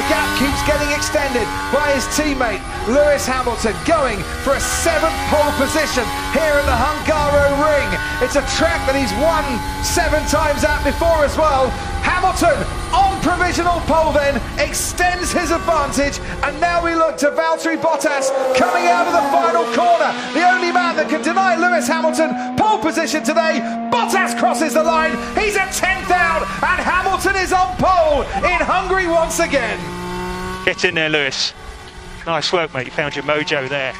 The gap keeps getting extended by his teammate Lewis Hamilton going for a seventh pole position here in the Hungaroring. It's a track that he's won seven times at before as well. Hamilton on provisional pole then extends his advantage and now we look to Valtteri Bottas coming out of the final corner. The only man that can deny Lewis Hamilton pole position today. Bottas crosses the line. He's a 10th out and pole in Hungary once again. Get in there, Lewis. Nice work, mate. You found your mojo there.